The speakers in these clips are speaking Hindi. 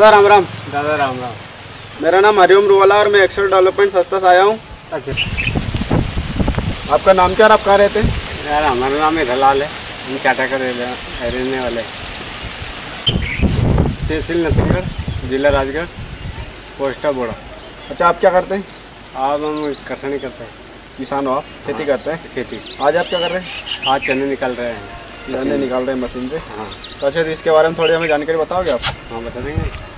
दादा राम राम। दादा राम राम। मेरा नाम हरिओम रुवाला और मैं एक्सर डेवलपमेंट संस्था से आया हूँ। अच्छा। आपका नाम क्या और आप कहाँ रहते हैं? यार हमारा नाम है दलाल है। हम चाटा कर रहने वाले तहसील नसीमगढ़ जिला राजगढ़ पोस्टा बोड़ा। अच्छा आप क्या करते हैं? अब हम कसरनी करते हैं। किसान हो आप? खेती करते हैं? खेती। आज आप क्या कर रहे हैं? आज चने निकाल रहे हैं। चने निकाल रहे हैं मशीन से? हाँ। तो अच्छा इसके बारे में थोड़ी हमें जानकारी बताओगे आप? हाँ बता देंगे।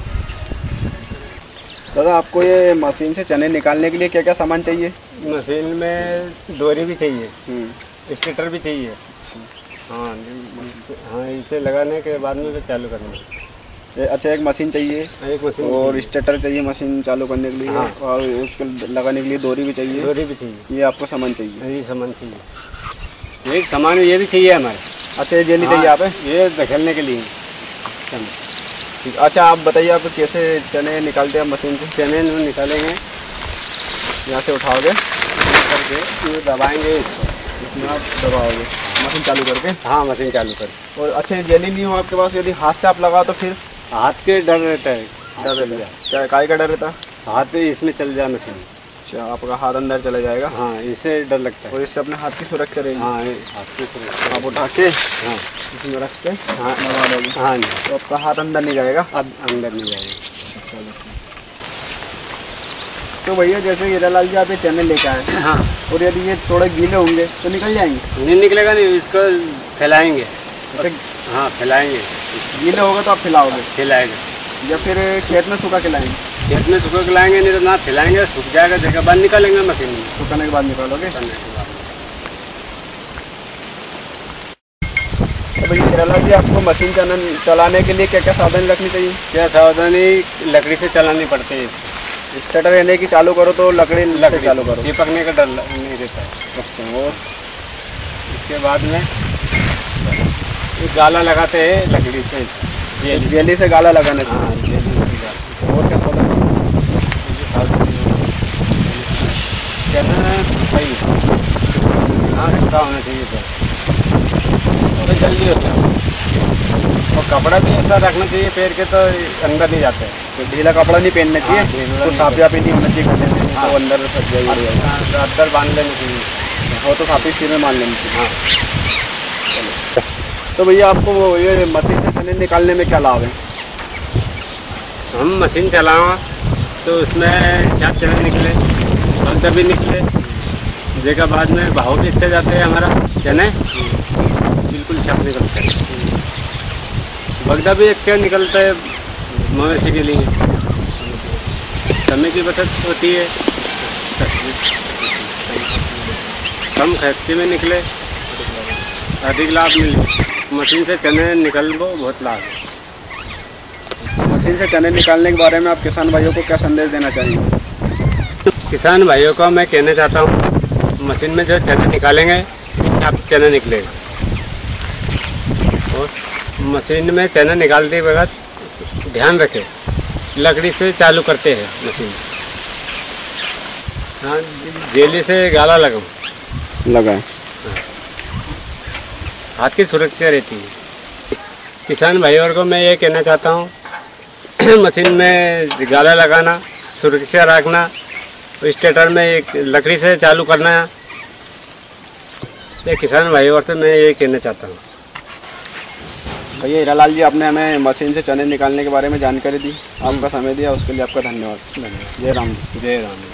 दादा आपको ये मशीन से चने निकालने के लिए क्या क्या सामान चाहिए? मशीन में दोरी भी चाहिए स्टेटर भी चाहिए। हाँ हाँ इसे लगाने के बाद में चालू करना। ये अच्छा एक मशीन चाहिए एक मशीन और स्टेटर चाहिए मशीन चालू करने के लिए हाँ। और उसको लगाने के लिए डोरी भी चाहिए। डोरी भी चाहिए। ये आपको सामान चाहिए। यही सामान चाहिए। एक सामान ये भी चाहिए हमारे। अच्छा ये जेली चाहिए हाँ, आप? ये धकेलने के लिए। अच्छा आप बताइए आप कैसे चने निकालते हैं मशीन से? चने निकालेंगे यहाँ से उठाओगे करके दबाएँगे दबाएँगे इसमें आप दबाओगे। मशीन चालू करके? हाँ मशीन चालू कर। और अच्छे जली जेली नहीं हो आपके पास यदि हाथ से आप लगाओ तो फिर? हाथ के डर रहता है। डर रहता है। क्या काय का डर रहता? है हाथ इसमें चल जाए मशीन। अच्छा आपका हाथ अंदर चला जाएगा। हाँ इससे डर लगता है। और इससे अपने हाथ की सुरक्षा रहेगी। हाँ हाथ की सुरक्षा। आप उठा के हाँ। इसमें रख के हाँ। दबा दोगे। हाँ जी। तो आपका हाथ अंदर नहीं जाएगा। अब अंदर नहीं जाएगा। तो भैया जैसे हीरालाल जी आप ये चने लेके आए हैं, हाँ। और यदि ये थोड़े गीले होंगे तो निकल जाएँगे? नहीं निकलेगा नहीं इसको फैलाएँगे। अच्छा। हाँ फैलाएँगे। गीले होगा तो आप फैलाओगे? फैलाएँगे। या फिर खेत में सूखा खिलाएँगे? खेत में सुखा के लाएँगे नहीं तो ना फैलाएँगे सूख जाएगा जगह बाद निकालेंगे मशीन में। सुखाने के बाद निकालोगे? तो जी आपको मशीन चलाने के लिए क्या क्या साधन रखनी चाहिए? क्या सावधानी लकड़ी से चलानी पड़ती है। स्टार्टर रहने की चालू करो तो लकड़ी लकड़ी चालू करो। चिपकने का डर नहीं रहता है। अच्छा और इसके बाद में गाला लगाते हैं लकड़ी से। जेली से गाला लगाना हाँ चाहिए। और क्या सावधानी है। हाँ होना चाहिए तो जल्दी होता है और कपड़ा भी ऐसा रखना चाहिए पैर के तो अंदर नहीं जाते तो ढीला कपड़ा नहीं पहनना हाँ, चाहिए तो साफिया भी नहीं होना चाहिए में हाँ। तो अंदर फंस हाँ, अंदर बाँध लेना चाहिए वो तो साफी सिर में मान लेनी चाहिए हाँ तो भैया आपको ये मशीन से निकालने में क्या लाभ है हम मशीन चलाओ तो उसमें चार चने निकले बगदा भी निकले। जगह बाद में भाव भी अच्छा जाते हैं हमारा चने बिल्कुल छाप निकलते हैं। बगदा भी अच्छा निकलता है मवेशी के लिए। समय की बचत होती है। कम खर्चे में निकले, अधिक लाभ मिले। मशीन से चने निकल बहुत लाभ है। मशीन से चने निकालने के बारे में आप किसान भाइयों को क्या संदेश देना चाहेंगे? किसान भाइयों को मैं कहना चाहता हूँ मशीन में जो चने निकालेंगे इससे आप चने निकलेगा। और मशीन में चने निकालते वक्त ध्यान रखें लकड़ी से चालू करते हैं मशीन। हाँ जेली से गाला लगाऊँ। लगाए। हाथ की सुरक्षा रहती है। किसान भाइयों को मैं ये कहना चाहता हूँ मशीन में गाला लगाना सुरक्षा रखना स्टेटर में एक लकड़ी से चालू करना। ये किसान भाई और से मैं ये कहना चाहता हूँ। भैया हीरालाल जी आपने हमें मशीन से चने निकालने के बारे में जानकारी दी आपका समय दिया उसके लिए आपका धन्यवाद। धन्यवाद। जय राम जय राम